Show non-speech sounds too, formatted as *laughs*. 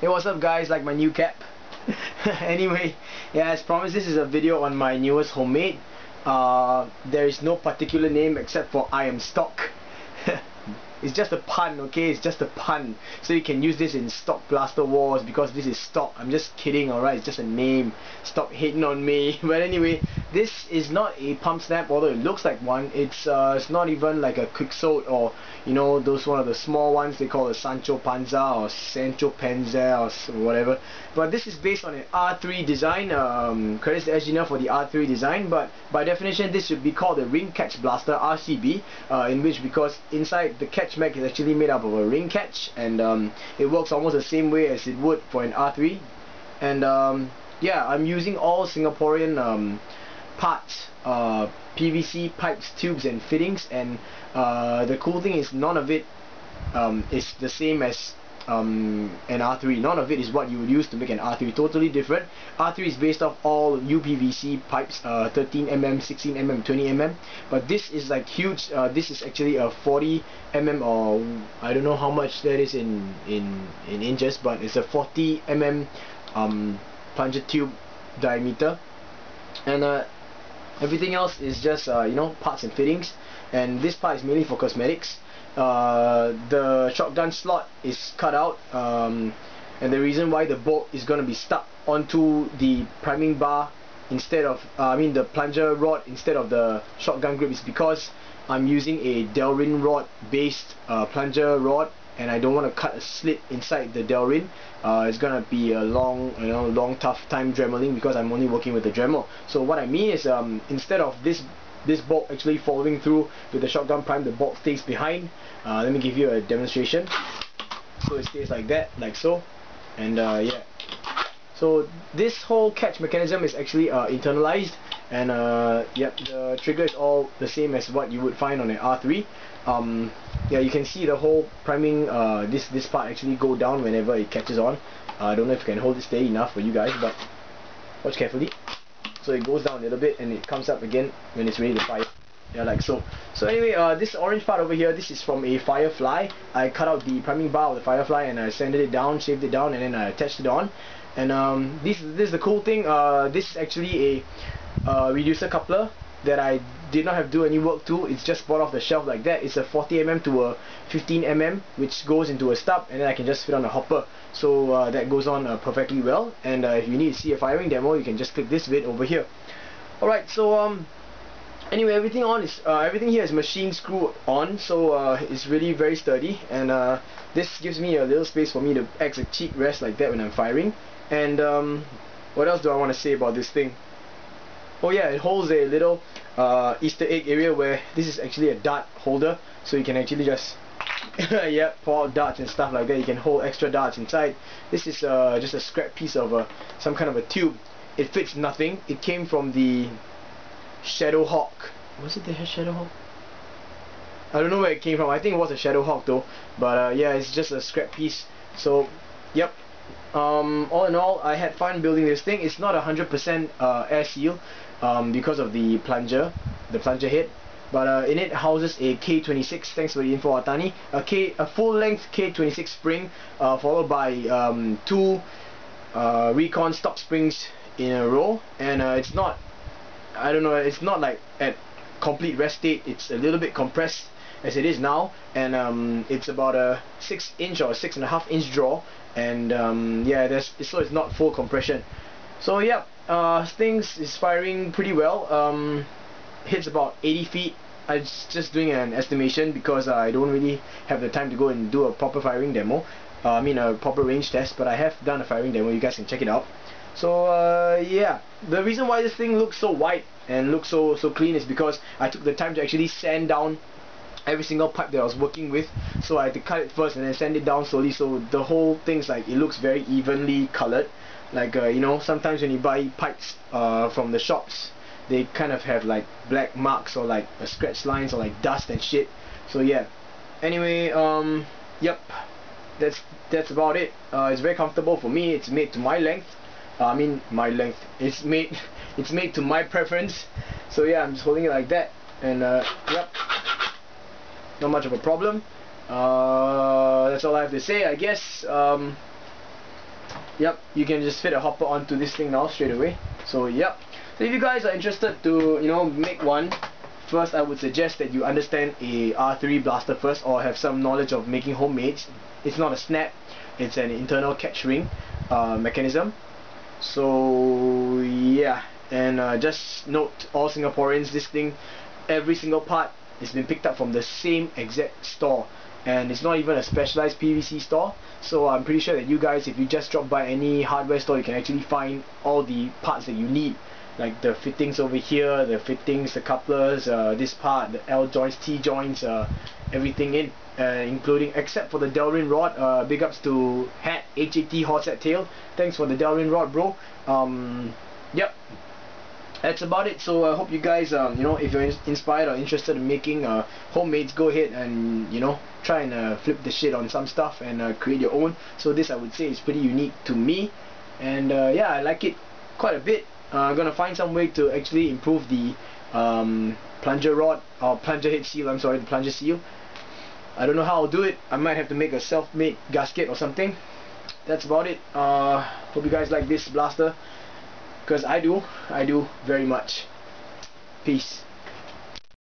Hey what's up guys, like my new cap? *laughs* anyway, yeah as promised this is a video on my newest homemade. Uh, there is no particular name except for I am stock. *laughs* It's just a pun, okay? It's just a pun. So you can use this in stock blaster wars because this is stock. I'm just kidding, alright? It's just a name. Stop hating on me. *laughs* But anyway, this is not a pump snap, although it looks like one. It's uh, it's not even like a Quixote or you know those one of the small ones they call a Sancho Panza or Sancho Panza or whatever. But this is based on an R3 design. Um, credits to SG for the R3 design. But by definition, this should be called the Ring Catch Blaster RCB, uh, in which because inside the catch catch mech is actually made up of a ring catch and um, it works almost the same way as it would for an R3 and um, yeah I'm using all Singaporean um, parts uh, PVC pipes tubes and fittings and uh, the cool thing is none of it um, is the same as um, an R3. None of it is what you would use to make an R3. Totally different. R3 is based off all UPVC pipes, uh, 13mm, 16mm, 20mm. But this is like huge. Uh, this is actually a 40mm or I don't know how much that is in in in inches, but it's a 40mm um, plunger tube diameter, and uh, everything else is just uh, you know parts and fittings. And this part is mainly for cosmetics uh, the shotgun slot is cut out um, and the reason why the bolt is going to be stuck onto the priming bar instead of uh, I mean the plunger rod instead of the shotgun grip is because I'm using a Delrin rod based uh, plunger rod and I don't want to cut a slit inside the Delrin uh, it's gonna be a long you know long tough time dremeling because I'm only working with the Dremel. So what I mean is um, instead of this this bolt actually following through with the shotgun prime the bolt stays behind. Uh, let me give you a demonstration. So it stays like that like so. And uh, yeah. So this whole catch mechanism is actually uh, internalized and uh, yep the trigger is all the same as what you would find on an R3 um, yeah you can see the whole priming uh, this this part actually go down whenever it catches on. Uh, I don't know if you can hold it steady enough for you guys but watch carefully. So it goes down a little bit and it comes up again when it's ready to fire. Yeah like so. So anyway uh, this orange part over here this is from a firefly. I cut out the priming bar of the firefly and I sanded it down shaved it down and then I attached it on. And um, this, this is the cool thing. Uh, this is actually a uh, reducer coupler that I did not have to do any work to. It's just bought off the shelf like that. It's a 40mm to a 15mm which goes into a stub and then I can just fit on a hopper. So uh, that goes on uh, perfectly well. And uh, if you need to see a firing demo you can just click this vid over here. Alright so um anyway everything on is uh, everything here is machine screw on so uh, it's really very sturdy. And uh, this gives me a little space for me to act a cheek rest like that when I'm firing. And um, what else do I want to say about this thing oh yeah it holds a little uh, Easter egg area where this is actually a dart holder. So you can actually just *laughs* yeah pour out darts and stuff like that. You can hold extra darts inside. This is uh, just a scrap piece of uh, some kind of a tube. It fits nothing. It came from the Shadowhawk was it the Shadowhawk? I don't know where it came from. I think it was a Shadowhawk though. But uh, yeah it's just a scrap piece. So yep. Um, all in all I had fun building this thing. It's not hundred percent uh, air seal um, because of the plunger the plunger head. But uh, in it houses a K26 thanks for the info Atani. A K a full length K26 spring uh, followed by um, two uh, recon stock springs in a row. And uh, it's not I don't know it's not like at complete rest state. It's a little bit compressed as it is now. And um, it's about a 6 inch or 6 and a half inch draw. And um, yeah so it's not full compression. So yeah uh, things is firing pretty well. Um, hits about 80 feet. I'm just doing an estimation because uh, I don't really have the time to go and do a proper firing demo. Uh, I mean a proper range test but I have done a firing demo. You guys can check it out. So uh, yeah. The reason why this thing looks so white and looks so so clean is because I took the time to actually sand down every single pipe that I was working with. So I had to cut it first and then sand it down slowly. So the whole thing's like it looks very evenly colored like uh, you know sometimes when you buy pipes uh, from the shops they kind of have like black marks or like uh, scratch lines or like dust and shit. So yeah. Anyway um yep that's that's about it. Uh, it's very comfortable for me. It's made to my length. Uh, I mean my length. It's made *laughs* it's made to my preference. So yeah I'm just holding it like that. And uh, yep not much of a problem. Uh, that's all I have to say I guess. Um, yep you can just fit a hopper onto this thing now straight away. So yep so if you guys are interested to you know make one first I would suggest that you understand a R3 blaster first or have some knowledge of making homemades. It's not a snap it's an internal catch ring uh, mechanism. So yeah and uh, just note all Singaporeans this thing every single part has been picked up from the same exact store and it's not even a specialized PVC store. So I'm pretty sure that you guys if you just drop by any hardware store you can actually find all the parts that you need. Like the fittings over here the fittings the couplers uh, this part the L joints T joints uh, everything in uh, including except for the Delrin rod uh, big ups to Hat HAT Horsehead Tail. Thanks for the Delrin rod bro. Um, yep that's about it. So I hope you guys um, you know if you're inspired or interested in making uh, homemades go ahead and you know try and uh, flip the shit on some stuff and uh, create your own. So this I would say is pretty unique to me. And uh, yeah I like it quite a bit. Uh, I'm gonna find some way to actually improve the um, plunger rod or plunger head seal. I'm sorry the plunger seal. I don't know how I'll do it. I might have to make a self-made gasket or something. That's about it. Uh, hope you guys like this blaster because I do. I do very much. Peace